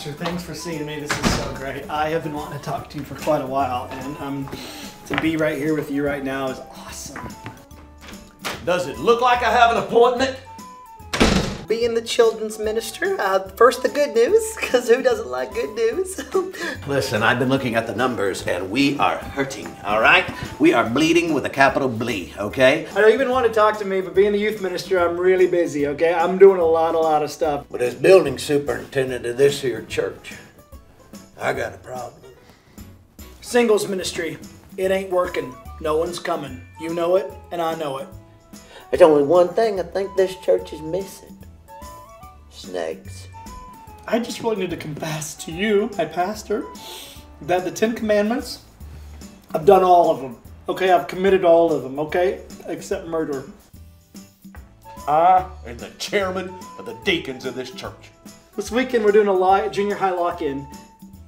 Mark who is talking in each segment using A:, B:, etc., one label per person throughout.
A: Pastor, thanks for seeing me. This is so great. I have been wanting to talk to you for quite a while, and um, to be right here with you right now is awesome.
B: Does it look like I have an appointment?
C: Being the children's minister, uh, first the good news, because who doesn't like good news?
B: Listen, I've been looking at the numbers and we are hurting, all right? We are bleeding with a capital B, okay?
A: I know you've been wanting to talk to me, but being the youth minister, I'm really busy, okay? I'm doing a lot, a lot of stuff.
D: But as building superintendent of this here church, I got a problem.
A: Singles ministry, it ain't working. No one's coming. You know it, and I know it.
D: There's only one thing I think this church is missing. Snakes.
A: I just really need to confess to you, my pastor, that the Ten Commandments, I've done all of them. Okay, I've committed all of them, okay? Except murder.
B: I am the chairman of the deacons of this church.
A: This weekend we're doing a li- junior high lock-in.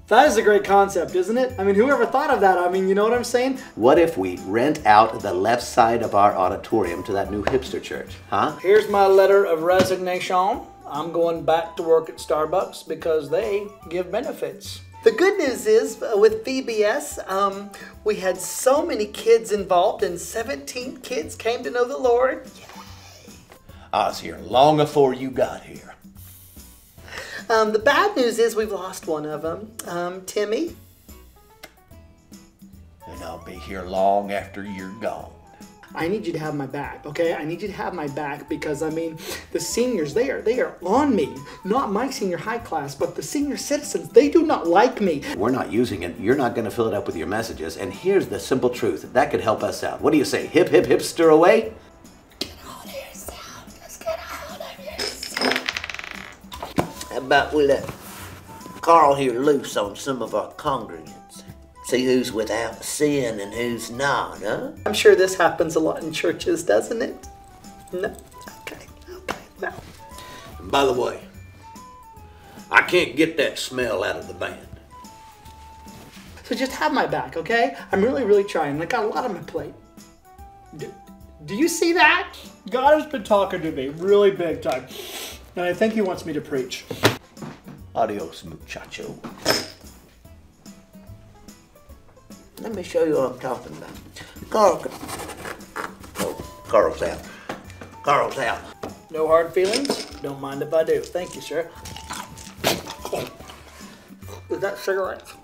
A: That is a great concept, isn't it? I mean, whoever thought of that? I mean, you know what I'm saying?
B: What if we rent out the left side of our auditorium to that new hipster church, huh?
A: Here's my letter of resignation. I'm going back to work at Starbucks because they give benefits.
C: the good news is, uh, with VBS, um, we had so many kids involved, and 17 kids came to know the Lord.
B: I was here long before you got here.
C: Um, the bad news is we've lost one of them, um, Timmy.
B: And I'll be here long after you're gone.
A: I need you to have my back, okay? I need you to have my back because I mean, the seniors they are they are on me. Not my senior high class, but the senior citizens. They do not like me.
B: We're not using it. You're not going to fill it up with your messages. And here's the simple truth that could help us out. What do you say? Hip, hip, hipster away? Get out of here, Sam. Just get out of here.
D: How about we let Carl here loose on some of our congregants? See who's without sin and who's not, huh?
C: I'm sure this happens a lot in churches, doesn't it? No? Okay, okay, well.
D: And by the way, I can't get that smell out of the band.
A: So just have my back, okay? I'm really, really trying. I got a lot on my plate. Do, do you see that? God has been talking to me really big time. And I think he wants me to preach.
B: Adios, muchacho.
D: Let me show you what I'm talking about. Carl. Oh, Carl's out. Carl's out.
A: No hard feelings? Don't mind if I do. Thank you, sir. Is that cigarettes?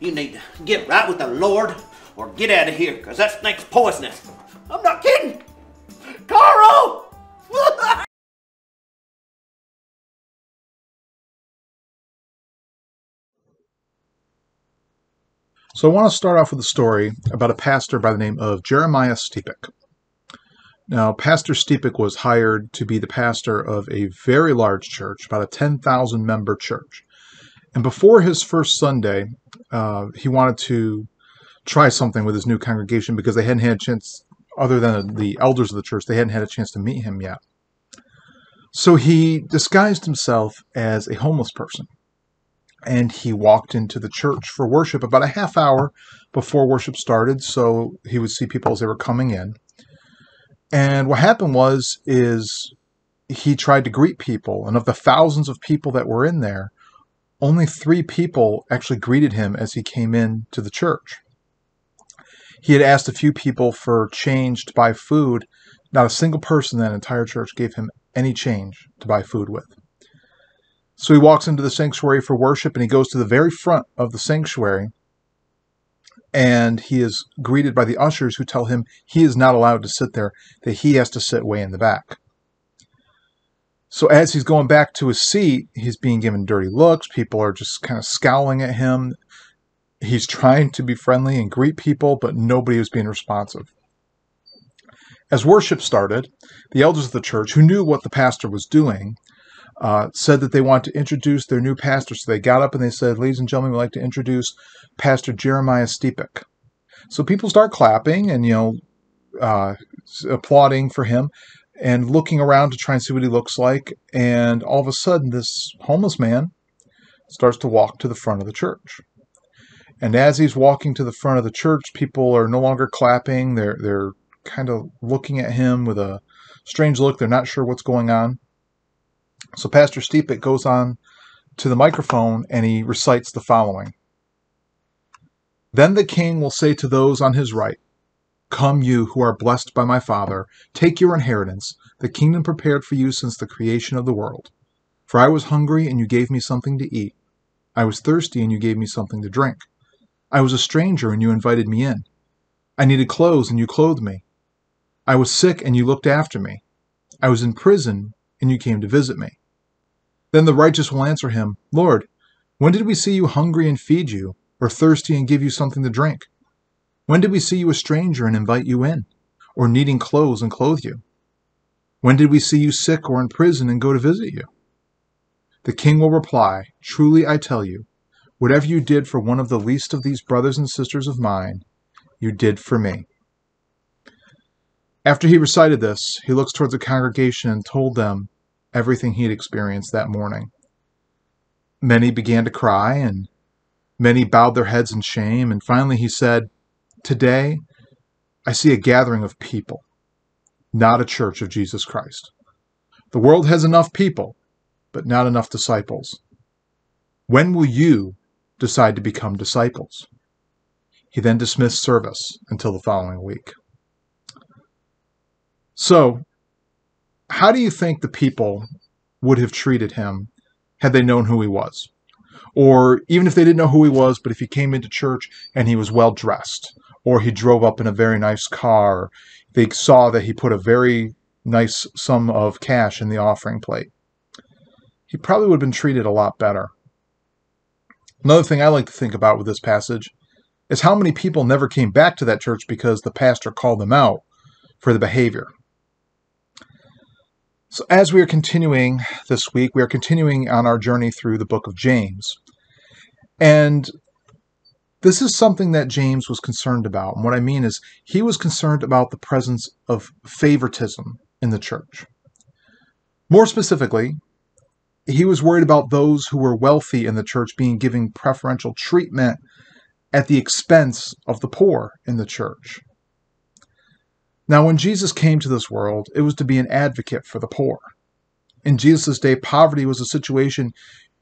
B: You need to get right with the Lord or get out of here, because that snake's poisonous.
E: So I want to start off with a story about a pastor by the name of Jeremiah Steepek. Now, Pastor Steepek was hired to be the pastor of a very large church, about a 10,000 member church. And before his first Sunday, uh, he wanted to try something with his new congregation because they hadn't had a chance, other than the elders of the church, they hadn't had a chance to meet him yet. So he disguised himself as a homeless person and he walked into the church for worship about a half hour before worship started so he would see people as they were coming in. And what happened was is he tried to greet people and of the thousands of people that were in there only three people actually greeted him as he came in to the church. He had asked a few people for change to buy food. Not a single person in that entire church gave him any change to buy food with so he walks into the sanctuary for worship and he goes to the very front of the sanctuary and he is greeted by the ushers who tell him he is not allowed to sit there, that he has to sit way in the back. So as he's going back to his seat, he's being given dirty looks. People are just kind of scowling at him. He's trying to be friendly and greet people, but nobody was being responsive. As worship started, the elders of the church, who knew what the pastor was doing, uh, said that they want to introduce their new pastor. So they got up and they said, Ladies and gentlemen, we'd like to introduce Pastor Jeremiah Steepek. So people start clapping and, you know, uh, applauding for him and looking around to try and see what he looks like. And all of a sudden, this homeless man starts to walk to the front of the church. And as he's walking to the front of the church, people are no longer clapping. They're they're kind of looking at him with a strange look. They're not sure what's going on. So Pastor Steepek goes on to the microphone and he recites the following Then the king will say to those on his right, Come, you who are blessed by my Father, take your inheritance, the kingdom prepared for you since the creation of the world. For I was hungry, and you gave me something to eat. I was thirsty, and you gave me something to drink. I was a stranger, and you invited me in. I needed clothes, and you clothed me. I was sick, and you looked after me. I was in prison, and you came to visit me. Then the righteous will answer him, Lord, when did we see you hungry and feed you, or thirsty and give you something to drink? When did we see you a stranger and invite you in, or needing clothes and clothe you? When did we see you sick or in prison and go to visit you? The king will reply, Truly I tell you, whatever you did for one of the least of these brothers and sisters of mine, you did for me. After he recited this, he looks towards the congregation and told them everything he had experienced that morning. Many began to cry, and many bowed their heads in shame, and finally he said, Today, I see a gathering of people, not a church of Jesus Christ. The world has enough people, but not enough disciples. When will you decide to become disciples? He then dismissed service until the following week. So, how do you think the people would have treated him had they known who he was? Or even if they didn't know who he was, but if he came into church and he was well dressed, or he drove up in a very nice car, they saw that he put a very nice sum of cash in the offering plate. He probably would have been treated a lot better. Another thing I like to think about with this passage is how many people never came back to that church because the pastor called them out for the behavior. So, as we are continuing this week, we are continuing on our journey through the book of James. And this is something that James was concerned about. And what I mean is, he was concerned about the presence of favoritism in the church. More specifically, he was worried about those who were wealthy in the church being given preferential treatment at the expense of the poor in the church. Now, when Jesus came to this world, it was to be an advocate for the poor. In Jesus' day, poverty was a situation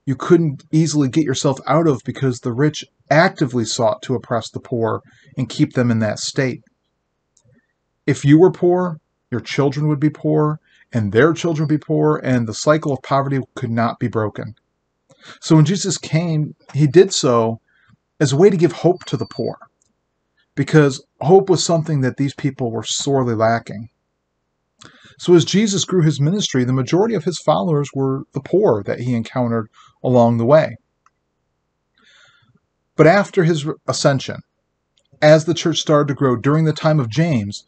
E: you couldn't easily get yourself out of because the rich actively sought to oppress the poor and keep them in that state. If you were poor, your children would be poor, and their children would be poor, and the cycle of poverty could not be broken. So when Jesus came, he did so as a way to give hope to the poor, because hope was something that these people were sorely lacking. So as Jesus grew his ministry, the majority of his followers were the poor that he encountered along the way. But after his ascension, as the church started to grow during the time of James,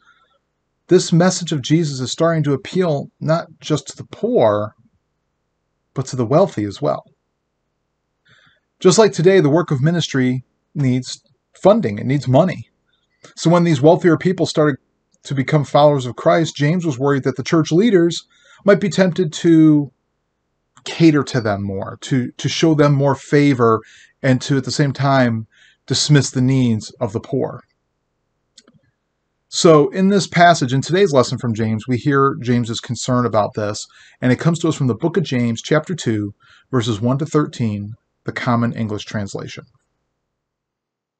E: this message of Jesus is starting to appeal not just to the poor, but to the wealthy as well. Just like today, the work of ministry needs funding, it needs money. So when these wealthier people started to become followers of Christ, James was worried that the church leaders might be tempted to cater to them more, to, to show them more favor, and to at the same time dismiss the needs of the poor. So, in this passage, in today's lesson from James, we hear James's concern about this, and it comes to us from the book of James, chapter 2, verses 1 to 13, the Common English Translation.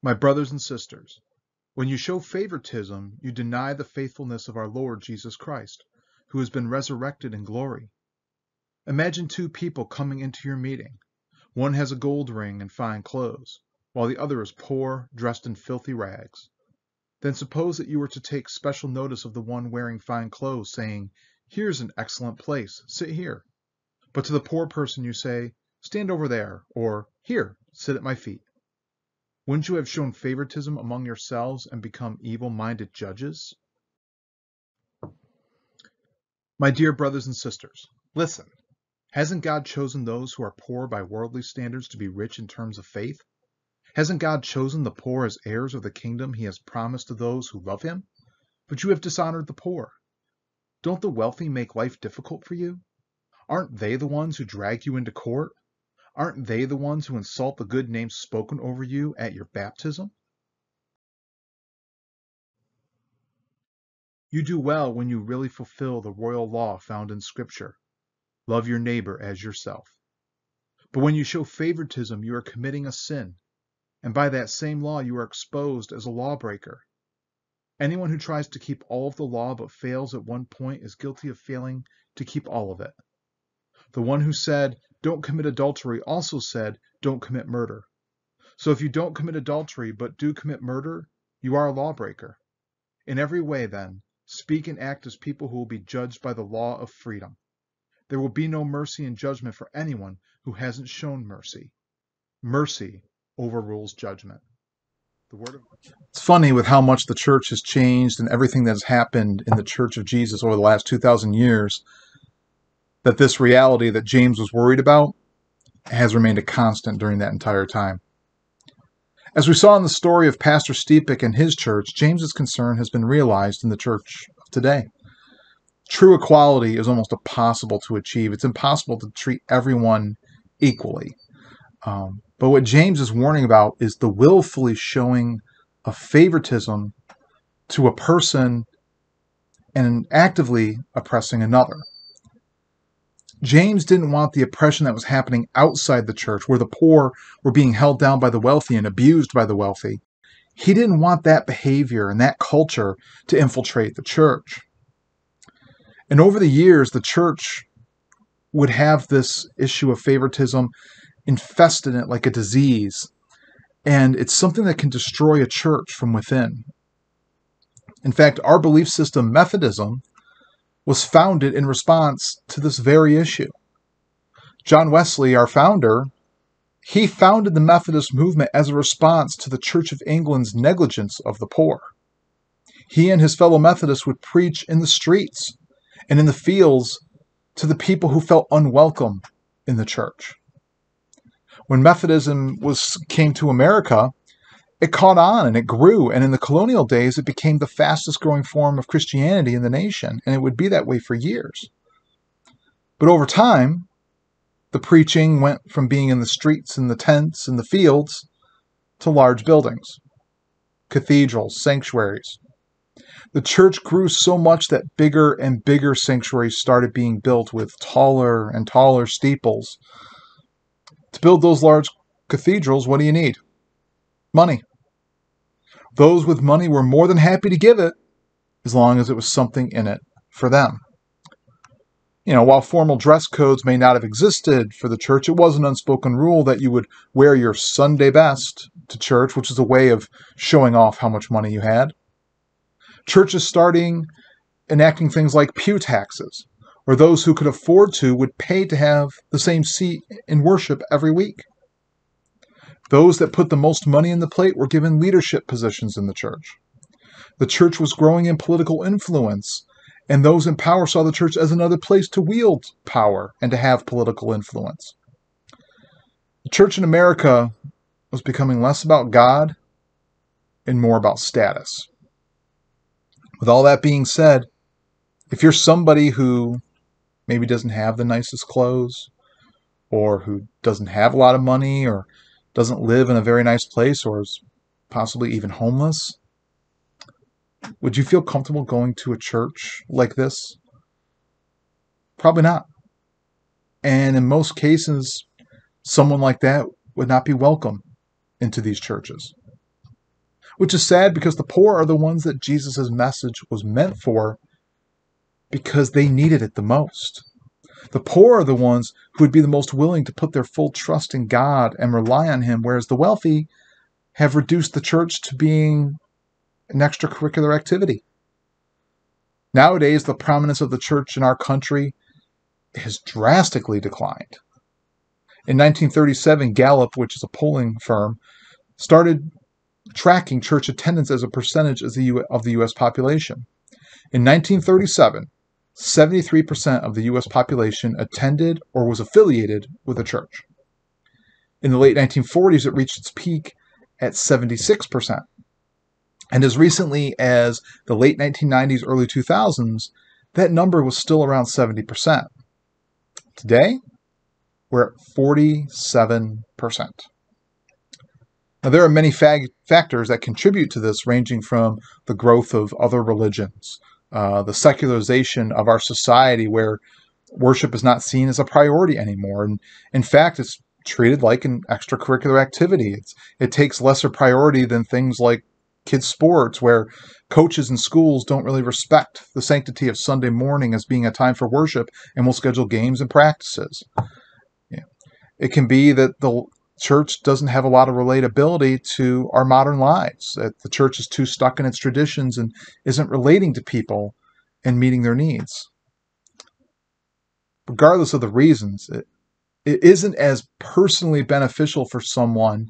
E: My brothers and sisters, when you show favoritism, you deny the faithfulness of our Lord Jesus Christ, who has been resurrected in glory. Imagine two people coming into your meeting. One has a gold ring and fine clothes, while the other is poor, dressed in filthy rags. Then suppose that you were to take special notice of the one wearing fine clothes, saying, Here's an excellent place, sit here. But to the poor person you say, Stand over there, or Here, sit at my feet. Wouldn't you have shown favoritism among yourselves and become evil-minded judges? My dear brothers and sisters, listen. Hasn't God chosen those who are poor by worldly standards to be rich in terms of faith? Hasn't God chosen the poor as heirs of the kingdom he has promised to those who love him? But you have dishonored the poor. Don't the wealthy make life difficult for you? Aren't they the ones who drag you into court? Aren't they the ones who insult the good name spoken over you at your baptism? You do well when you really fulfill the royal law found in Scripture. Love your neighbor as yourself. But when you show favoritism, you are committing a sin, and by that same law, you are exposed as a lawbreaker. Anyone who tries to keep all of the law but fails at one point is guilty of failing to keep all of it. The one who said, Don't commit adultery, also said, Don't commit murder. So if you don't commit adultery but do commit murder, you are a lawbreaker. In every way, then, speak and act as people who will be judged by the law of freedom. There will be no mercy and judgment for anyone who hasn't shown mercy. Mercy overrules judgment. Of It's funny with how much the church has changed and everything that has happened in the church of Jesus over the last 2,000 years that this reality that James was worried about has remained a constant during that entire time. As we saw in the story of Pastor Steepek and his church, James's concern has been realized in the church of today. True equality is almost impossible to achieve. It's impossible to treat everyone equally. Um, but what James is warning about is the willfully showing of favoritism to a person and actively oppressing another. James didn't want the oppression that was happening outside the church, where the poor were being held down by the wealthy and abused by the wealthy. He didn't want that behavior and that culture to infiltrate the church. And over the years, the church would have this issue of favoritism infested in it like a disease. And it's something that can destroy a church from within. In fact, our belief system, Methodism, was founded in response to this very issue. John Wesley, our founder, he founded the Methodist movement as a response to the Church of England's negligence of the poor. He and his fellow Methodists would preach in the streets and in the fields to the people who felt unwelcome in the church. When Methodism was came to America, it caught on and it grew. And in the colonial days, it became the fastest growing form of Christianity in the nation. And it would be that way for years. But over time, the preaching went from being in the streets and the tents and the fields to large buildings, cathedrals, sanctuaries. The church grew so much that bigger and bigger sanctuaries started being built with taller and taller steeples. To build those large cathedrals, what do you need? Money. Those with money were more than happy to give it as long as it was something in it for them. You know, while formal dress codes may not have existed for the church, it was an unspoken rule that you would wear your Sunday best to church, which is a way of showing off how much money you had. Churches starting enacting things like pew taxes, or those who could afford to would pay to have the same seat in worship every week. Those that put the most money in the plate were given leadership positions in the church. The church was growing in political influence, and those in power saw the church as another place to wield power and to have political influence. The church in America was becoming less about God and more about status. With all that being said, if you're somebody who maybe doesn't have the nicest clothes, or who doesn't have a lot of money, or doesn't live in a very nice place or is possibly even homeless, would you feel comfortable going to a church like this? Probably not. And in most cases, someone like that would not be welcome into these churches. Which is sad because the poor are the ones that Jesus' message was meant for because they needed it the most. The poor are the ones who would be the most willing to put their full trust in God and rely on Him, whereas the wealthy have reduced the church to being an extracurricular activity. Nowadays, the prominence of the church in our country has drastically declined. In 1937, Gallup, which is a polling firm, started tracking church attendance as a percentage of the, U- of the U.S. population. In 1937, 73% of the U.S. population attended or was affiliated with a church. In the late 1940s, it reached its peak at 76%. And as recently as the late 1990s, early 2000s, that number was still around 70%. Today, we're at 47%. Now, there are many fag- factors that contribute to this, ranging from the growth of other religions, uh, the secularization of our society where worship is not seen as a priority anymore. And in fact, it's treated like an extracurricular activity. It's, it takes lesser priority than things like kids' sports, where coaches and schools don't really respect the sanctity of Sunday morning as being a time for worship and will schedule games and practices. It can be that the church doesn't have a lot of relatability to our modern lives, that the church is too stuck in its traditions and isn't relating to people and meeting their needs. Regardless of the reasons, it, it isn't as personally beneficial for someone,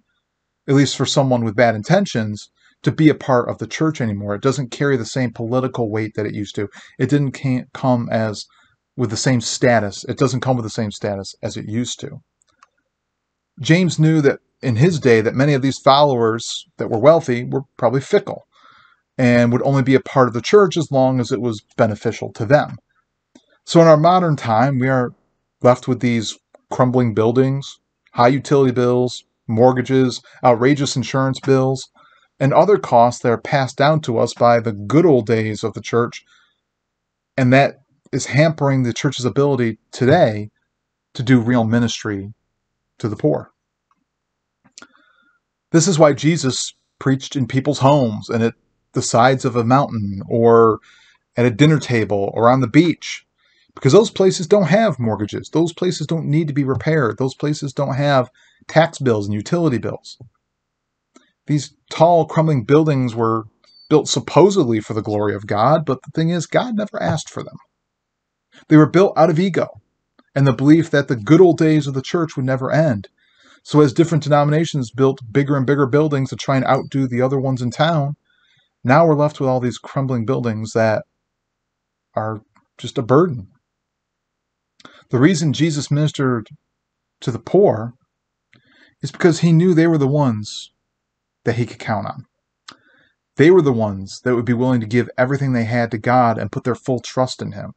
E: at least for someone with bad intentions, to be a part of the church anymore. It doesn't carry the same political weight that it used to. It didn't come as with the same status. It doesn't come with the same status as it used to. James knew that in his day that many of these followers that were wealthy were probably fickle and would only be a part of the church as long as it was beneficial to them. So in our modern time, we are left with these crumbling buildings, high utility bills, mortgages, outrageous insurance bills, and other costs that are passed down to us by the good old days of the church. And that is hampering the church's ability today to do real ministry to the poor. This is why Jesus preached in people's homes and at the sides of a mountain or at a dinner table or on the beach because those places don't have mortgages. Those places don't need to be repaired. Those places don't have tax bills and utility bills. These tall, crumbling buildings were built supposedly for the glory of God, but the thing is, God never asked for them. They were built out of ego and the belief that the good old days of the church would never end. So, as different denominations built bigger and bigger buildings to try and outdo the other ones in town, now we're left with all these crumbling buildings that are just a burden. The reason Jesus ministered to the poor is because he knew they were the ones that he could count on. They were the ones that would be willing to give everything they had to God and put their full trust in him.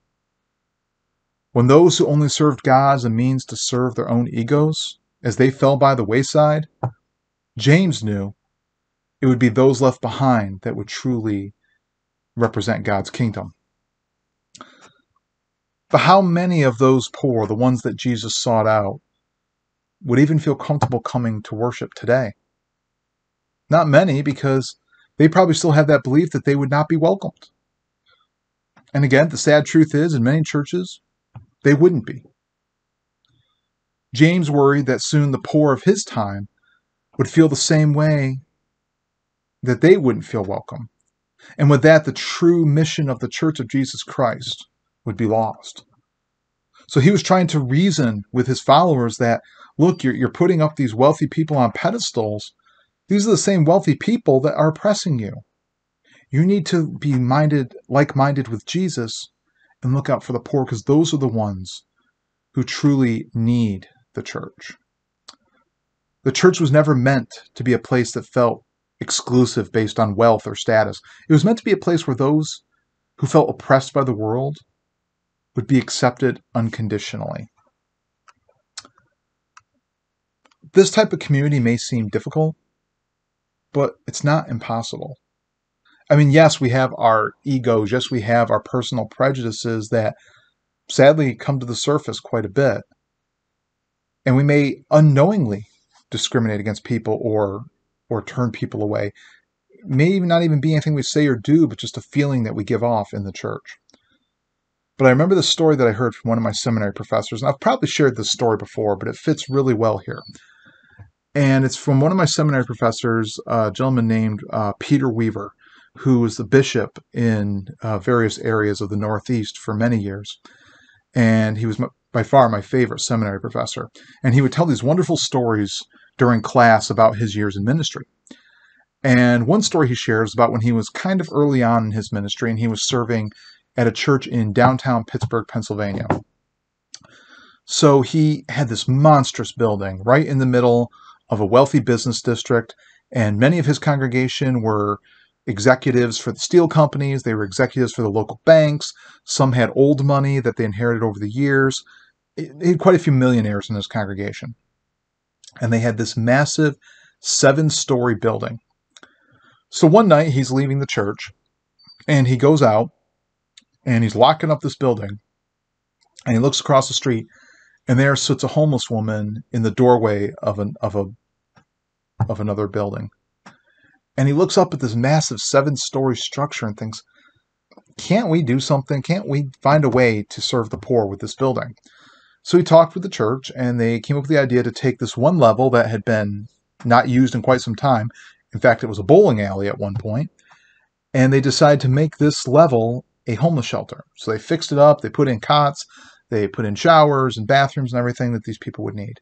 E: When those who only served God as a means to serve their own egos, as they fell by the wayside, James knew it would be those left behind that would truly represent God's kingdom. But how many of those poor, the ones that Jesus sought out, would even feel comfortable coming to worship today? Not many, because they probably still have that belief that they would not be welcomed. And again, the sad truth is, in many churches, they wouldn't be. James worried that soon the poor of his time would feel the same way that they wouldn't feel welcome. And with that, the true mission of the Church of Jesus Christ would be lost. So he was trying to reason with his followers that, look, you're, you're putting up these wealthy people on pedestals. These are the same wealthy people that are oppressing you. You need to be minded, like minded with Jesus and look out for the poor because those are the ones who truly need the church. The church was never meant to be a place that felt exclusive based on wealth or status. It was meant to be a place where those who felt oppressed by the world would be accepted unconditionally. This type of community may seem difficult, but it's not impossible. I mean, yes, we have our egos, yes, we have our personal prejudices that sadly come to the surface quite a bit. And we may unknowingly discriminate against people or or turn people away. It may even not even be anything we say or do, but just a feeling that we give off in the church. But I remember the story that I heard from one of my seminary professors, and I've probably shared this story before, but it fits really well here. And it's from one of my seminary professors, a gentleman named uh, Peter Weaver who was the bishop in uh, various areas of the Northeast for many years. And he was my, by far my favorite seminary professor. And he would tell these wonderful stories during class about his years in ministry. And one story he shares about when he was kind of early on in his ministry and he was serving at a church in downtown Pittsburgh, Pennsylvania. So he had this monstrous building right in the middle of a wealthy business district, and many of his congregation were executives for the steel companies, they were executives for the local banks. Some had old money that they inherited over the years. He had quite a few millionaires in his congregation. And they had this massive seven story building. So one night he's leaving the church and he goes out and he's locking up this building and he looks across the street And there sits a homeless woman in the doorway of an of a of another building. And he looks up at this massive seven-story structure and thinks, "Can't we do something? Can't we find a way to serve the poor with this building?" So he talked with the church, and they came up with the idea to take this one level that had been not used in quite some time. In fact, it was a bowling alley at one point, and they decided to make this level a homeless shelter. So they fixed it up, they put in cots, they put in showers and bathrooms and everything that these people would need.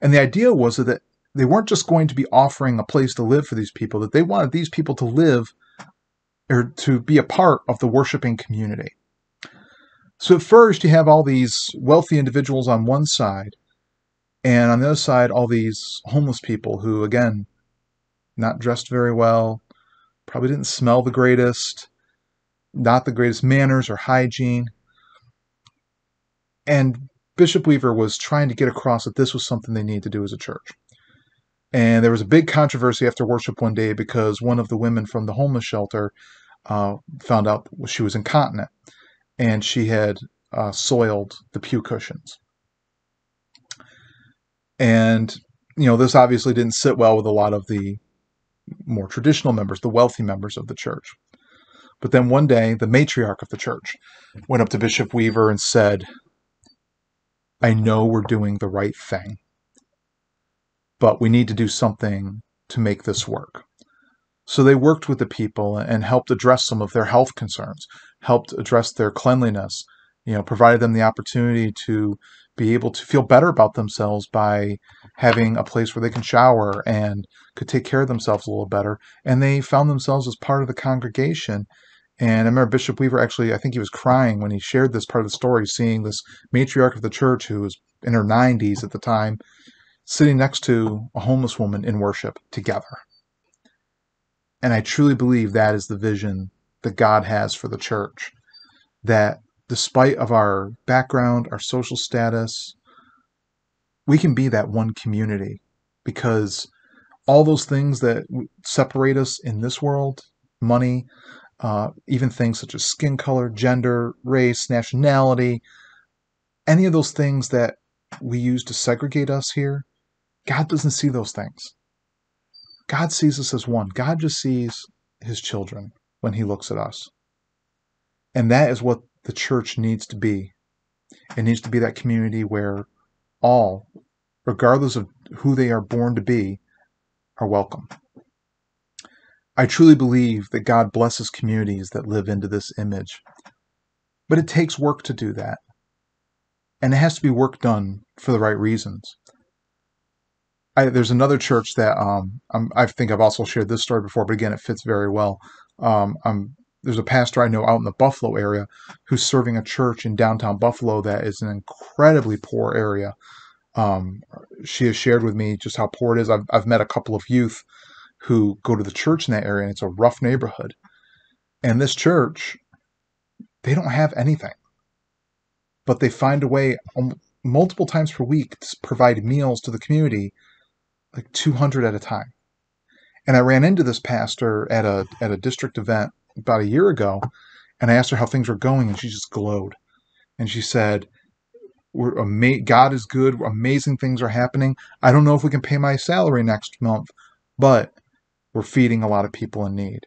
E: And the idea was that they weren't just going to be offering a place to live for these people, that they wanted these people to live or to be a part of the worshiping community. So at first, you have all these wealthy individuals on one side, and on the other side, all these homeless people who, again, not dressed very well, probably didn't smell the greatest, not the greatest manners or hygiene. And Bishop Weaver was trying to get across that this was something they needed to do as a church. And there was a big controversy after worship one day because one of the women from the homeless shelter uh, found out she was incontinent and she had uh, soiled the pew cushions. And, you know, this obviously didn't sit well with a lot of the more traditional members, the wealthy members of the church. But then one day, the matriarch of the church went up to Bishop Weaver and said, I know we're doing the right thing, but we need to do something to make this work. So they worked with the people and helped address some of their health concerns, helped address their cleanliness, you know, provided them the opportunity to be able to feel better about themselves by having a place where they can shower and could take care of themselves a little better. And they found themselves as part of the congregation and I remember Bishop Weaver actually, I think he was crying when he shared this part of the story, seeing this matriarch of the church who was in her 90s at the time, sitting next to a homeless woman in worship together. And I truly believe that is the vision that God has for the church. That despite of our background, our social status, we can be that one community because all those things that separate us in this world, money, uh, even things such as skin color, gender, race, nationality, any of those things that we use to segregate us here, God doesn't see those things. God sees us as one. God just sees his children when he looks at us. And that is what the church needs to be. It needs to be that community where all, regardless of who they are born to be, are welcome. I truly believe that God blesses communities that live into this image. But it takes work to do that. And it has to be work done for the right reasons. I, there's another church that um, i think I've also shared this story before, but again, it fits very well. Um, there's a pastor I know out in the Buffalo area who's serving a church in downtown Buffalo that is an incredibly poor area. Um, she has shared with me just how poor it is. I've, I've met a couple of youth who go to the church in that area, and it's a rough neighborhood. And this church, they don't have anything, but they find a way multiple times per week to provide meals to the community, like 200 at a time. And I ran into this pastor at a at a district event about a year ago, and I asked her how things were going, and she just glowed, and she said, "We're ama- God is good. Amazing things are happening. I don't know if we can pay my salary next month, but we're feeding a lot of people in need.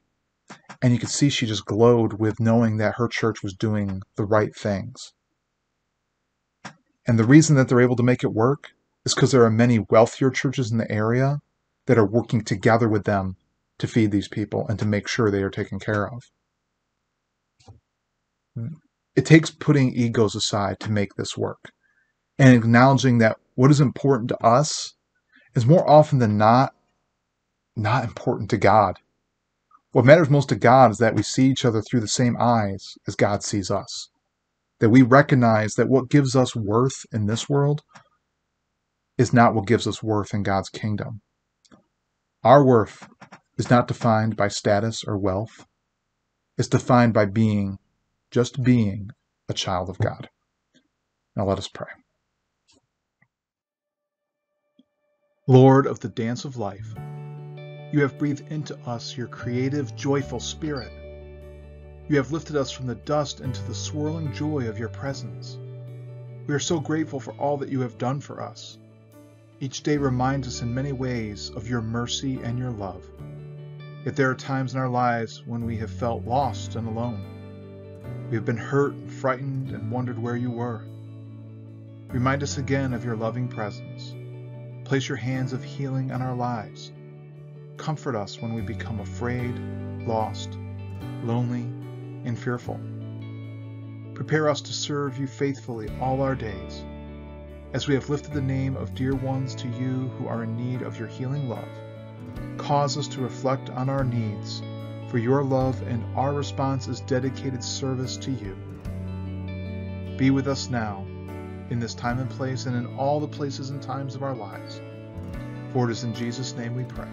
E: And you could see she just glowed with knowing that her church was doing the right things. And the reason that they're able to make it work is because there are many wealthier churches in the area that are working together with them to feed these people and to make sure they are taken care of. It takes putting egos aside to make this work and acknowledging that what is important to us is more often than not not important to God. What matters most to God is that we see each other through the same eyes as God sees us. That we recognize that what gives us worth in this world is not what gives us worth in God's kingdom. Our worth is not defined by status or wealth, it's defined by being, just being, a child of God. Now let us pray. Lord of the dance of life, you have breathed into us your creative, joyful spirit. You have lifted us from the dust into the swirling joy of your presence. We are so grateful for all that you have done for us. Each day reminds us in many ways of your mercy and your love. Yet there are times in our lives when we have felt lost and alone. We have been hurt and frightened and wondered where you were. Remind us again of your loving presence. Place your hands of healing on our lives. Comfort us when we become afraid, lost, lonely, and fearful. Prepare us to serve you faithfully all our days. As we have lifted the name of dear ones to you who are in need of your healing love, cause us to reflect on our needs, for your love and our response is dedicated service to you. Be with us now, in this time and place, and in all the places and times of our lives. For it is in Jesus' name we pray.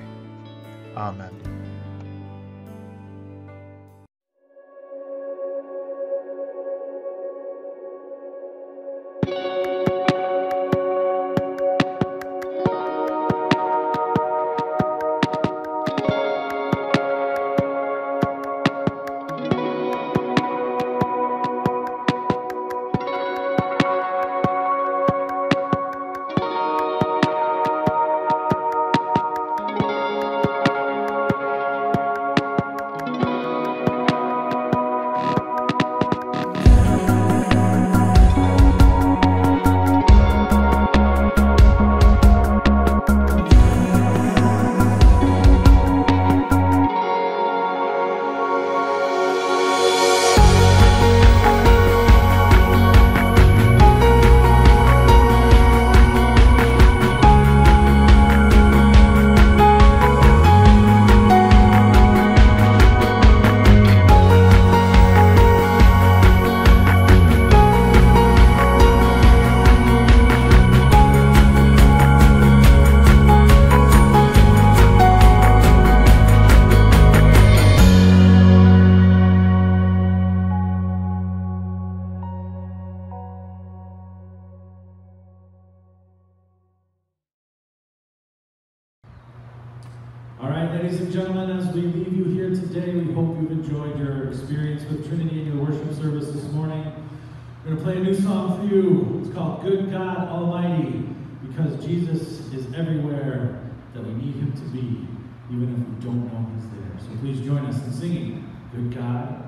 E: Amen.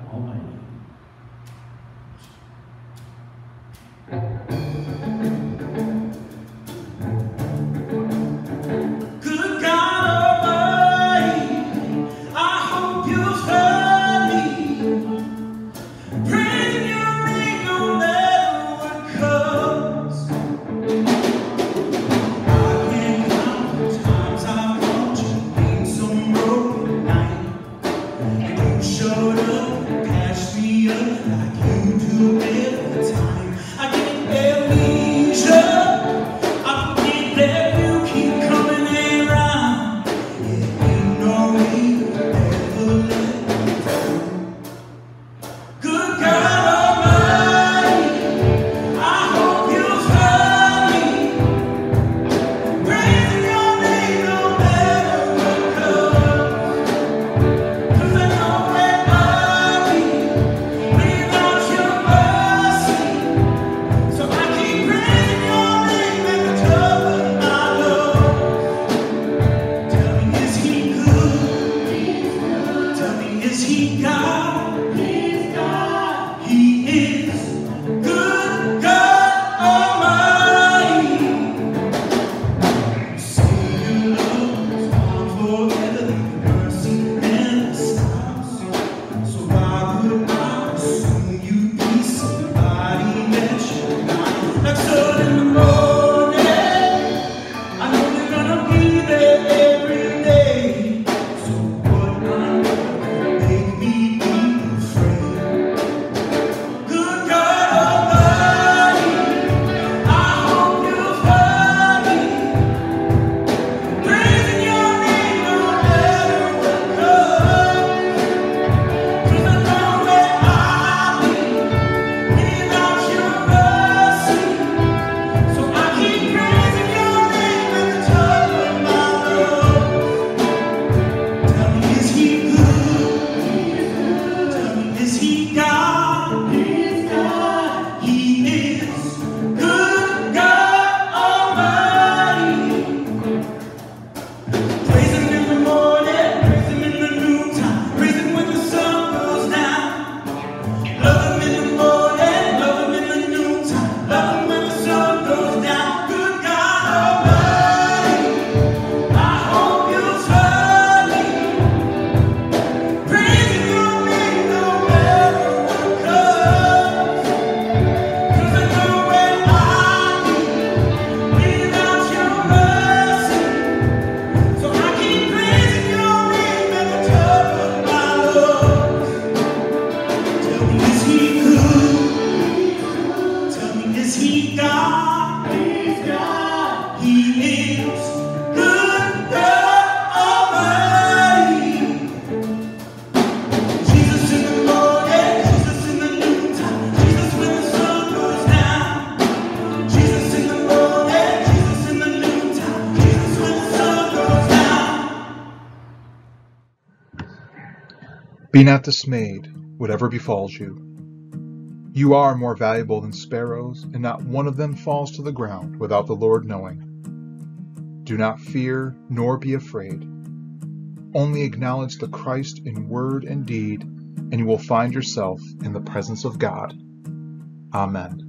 F: God Almighty. Good
E: Be not dismayed, whatever befalls you. You are more valuable than sparrows, and not one of them falls to the ground without the Lord knowing. Do not fear, nor be afraid. Only acknowledge the Christ in word and deed, and you will find yourself in the presence of God. Amen.